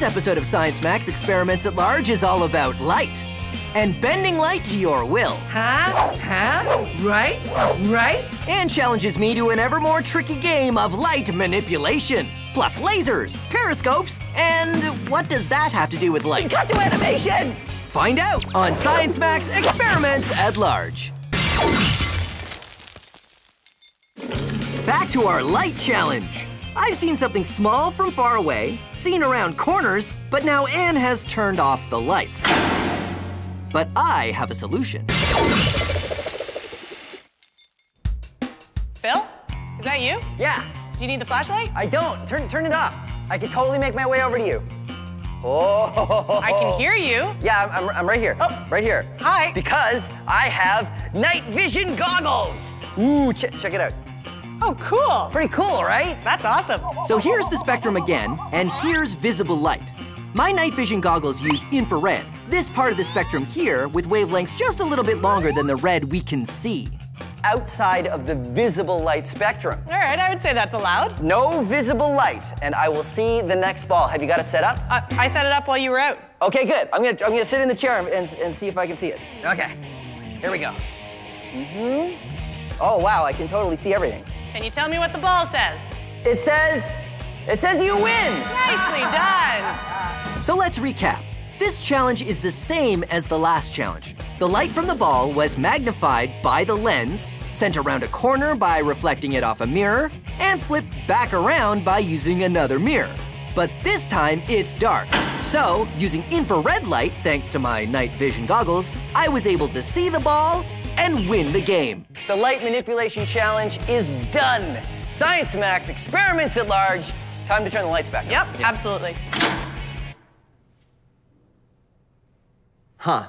This episode of Science Max Experiments at Large is all about light and bending light to your will. Huh? Huh? Right? Right? Anne challenges me to an ever more tricky game of light manipulation. Plus lasers, periscopes, and what does that have to do with light? Cut to animation! Find out on Science Max Experiments at Large. Back to our light challenge. I've seen something small from far away, seen around corners, but now Anne has turned off the lights. But I have a solution. Phil? Is that you? Yeah, Do you need the flashlight? I don't. Turn, turn it off. I can totally make my way over to you. Oh. I can hear you. Yeah, I'm, I'm, I'm right here. Oh. Right here. Hi. Because I have night vision goggles. Ooh, ch check it out. Oh, cool. Pretty cool, right? That's awesome. So here's the spectrum again, and here's visible light. My night vision goggles use infrared, this part of the spectrum here with wavelengths just a little bit longer than the red we can see. Outside of the visible light spectrum. All right, I would say that's allowed. No visible light, and I will see the next ball. Have you got it set up? Uh, I set it up while you were out. Okay, good. I'm gonna I'm gonna sit in the chair and, and see if I can see it. Okay. Here we go. Mm-hmm. Oh wow, I can totally see everything. Can you tell me what the ball says? It says it says you win. Nicely done. So let's recap. This challenge is the same as the last challenge. The light from the ball was magnified by the lens, sent around a corner by reflecting it off a mirror, and flipped back around by using another mirror. But this time it's dark. So, using infrared light, thanks to my night vision goggles, I was able to see the ball and win the game. The light manipulation challenge is done. Science Max experiments at large. Time to turn the lights back on. Yep, absolutely. Huh.